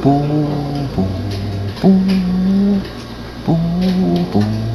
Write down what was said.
不不不不不